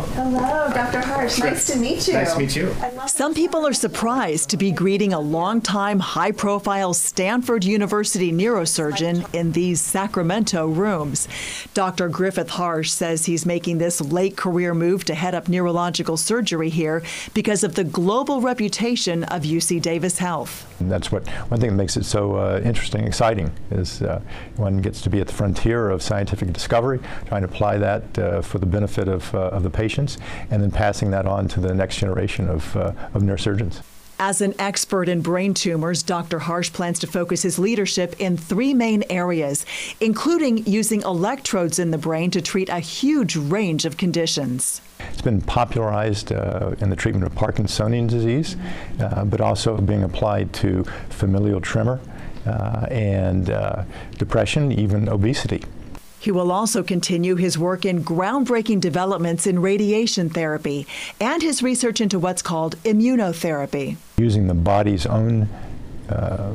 Hello, Dr. Harsh. Nice to meet you. Nice to meet you. Some people are surprised to be greeting a longtime, high profile Stanford University neurosurgeon in these Sacramento rooms. Dr. Griffith Harsh says he's making this late career move to head up neurological surgery here because of the global reputation of UC Davis Health. And that's what one thing that makes it so uh, interesting, exciting, is uh, one gets to be at the frontier of scientific discovery, trying to apply that uh, for the benefit of, uh, of the patients, and then passing that on to the next generation of, uh, of neurosurgeons. As an expert in brain tumors, Dr. Harsh plans to focus his leadership in three main areas, including using electrodes in the brain to treat a huge range of conditions. It's been popularized uh, in the treatment of Parkinsonian disease, uh, but also being applied to familial tremor uh, and uh, depression, even obesity. He will also continue his work in groundbreaking developments in radiation therapy and his research into what's called immunotherapy. Using the body's own uh,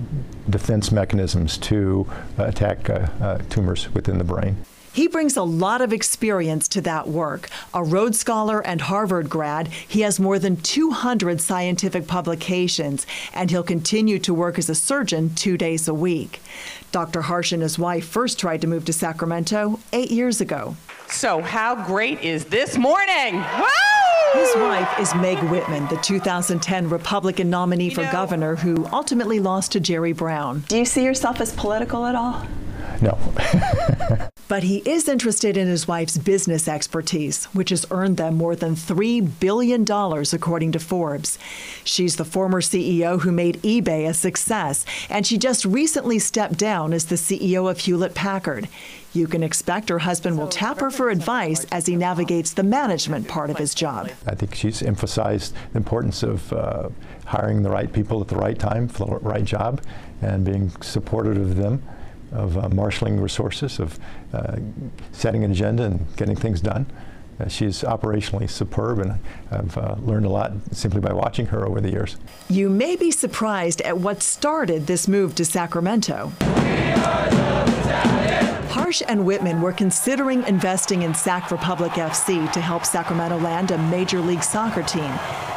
defense mechanisms to attack uh, uh, tumors within the brain. He brings a lot of experience to that work. A Rhodes Scholar and Harvard grad, he has more than 200 scientific publications, and he'll continue to work as a surgeon two days a week. Dr. Harsh and his wife first tried to move to Sacramento eight years ago. So, how great is this morning? Woo! His wife is Meg Whitman, the 2010 Republican nominee for know- governor who ultimately lost to Jerry Brown. Do you see yourself as political at all? No. But he is interested in his wife's business expertise, which has earned them more than $3 billion, according to Forbes. She's the former CEO who made eBay a success, and she just recently stepped down as the CEO of Hewlett Packard. You can expect her husband will tap her for advice as he navigates the management part of his job. I think she's emphasized the importance of uh, hiring the right people at the right time for the right job and being supportive of them, of uh, marshaling resources, of uh, setting an agenda and getting things done. Uh, she's operationally superb, and I've uh, learned a lot simply by watching her over the years. You may be surprised at what started this move to Sacramento. Harsh and Whitman were considering investing in Sac Republic FC to help Sacramento land a Major League Soccer team.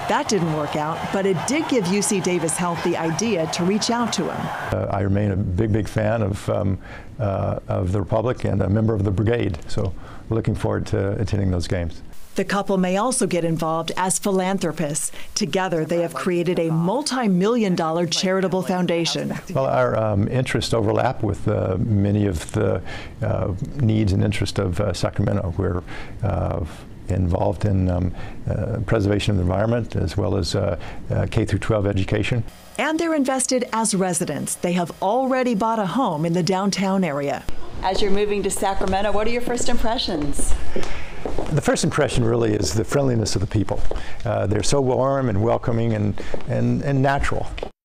That didn't work out, but it did give UC Davis Health the idea to reach out to him. Uh, I remain a big, big fan of, um, uh, of the Republic and a member of the brigade, so looking forward to attending those games. The couple may also get involved as philanthropists. Together, they have created a multi million dollar charitable foundation. Well, our um, interests overlap with uh, many of the uh, needs and interests of uh, Sacramento. We're uh, involved in um, uh, preservation of the environment as well as uh, uh, K through 12 education. And they're invested as residents. They have already bought a home in the downtown area. As you're moving to Sacramento, what are your first impressions? The first impression really is the friendliness of the people. Uh, they're so warm and welcoming and, and, and natural.